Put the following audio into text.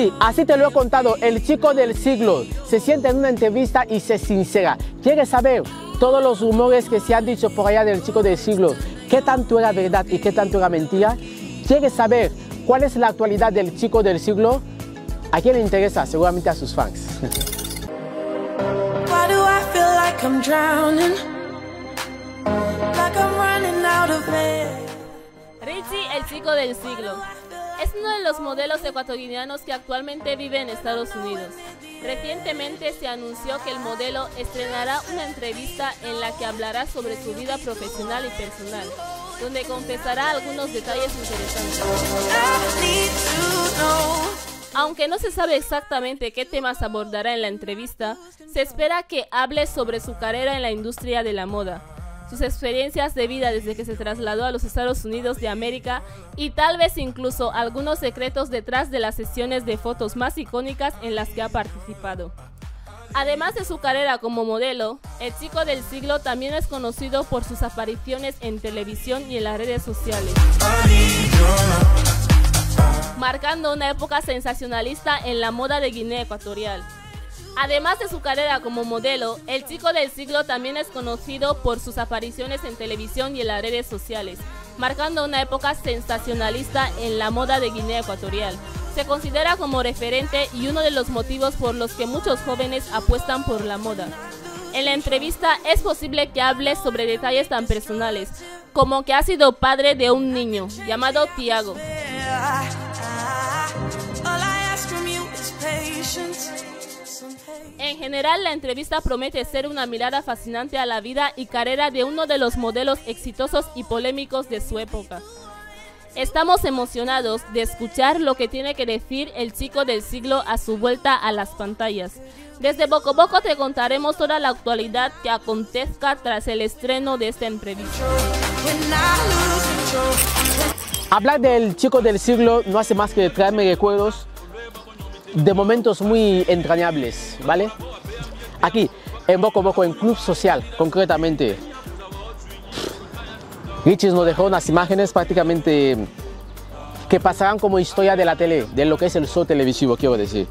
Sí, así te lo he contado, el chico del siglo se sienta en una entrevista y se sincera. Quiere saber todos los rumores que se han dicho por allá del chico del siglo, qué tanto era verdad y qué tanto era mentira. Quiere saber cuál es la actualidad del chico del siglo. ¿A quién le interesa? Seguramente a sus fans. Why do I feel like I'm drowning? Like I'm running out of air. Richie, el chico del siglo. Es uno de los modelos ecuatorianos que actualmente vive en Estados Unidos. Recientemente se anunció que el modelo estrenará una entrevista en la que hablará sobre su vida profesional y personal, donde confesará algunos detalles interesantes. Aunque no se sabe exactamente qué temas abordará en la entrevista, se espera que hable sobre su carrera en la industria de la moda, sus experiencias de vida desde que se trasladó a los Estados Unidos de América y tal vez incluso algunos secretos detrás de las sesiones de fotos más icónicas en las que ha participado. Además de su carrera como modelo, el chico del siglo también es conocido por sus apariciones en televisión y en las redes sociales marcando una época sensacionalista en la moda de Guinea Ecuatorial. Además de su carrera como modelo, el chico del siglo también es conocido por sus apariciones en televisión y en las redes sociales, marcando una época sensacionalista en la moda de Guinea Ecuatorial. Se considera como referente y uno de los motivos por los que muchos jóvenes apuestan por la moda. En la entrevista es posible que hable sobre detalles tan personales, como que ha sido padre de un niño llamado Tiago, En general, la entrevista promete ser una mirada fascinante a la vida y carrera de uno de los modelos exitosos y polémicos de su época. Estamos emocionados de escuchar lo que tiene que decir el chico del siglo a su vuelta a las pantallas. Desde Boco Boco te contaremos toda la actualidad que acontezca tras el estreno de esta entrevista. Hablar del chico del siglo no hace más que traerme recuerdos de momentos muy entrañables, ¿vale? Aquí, en Boco Boco, en Club Social, concretamente. Richie nos dejó unas imágenes prácticamente que pasarán como historia de la tele, de lo que es el show televisivo, quiero decir.